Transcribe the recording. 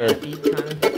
Cây.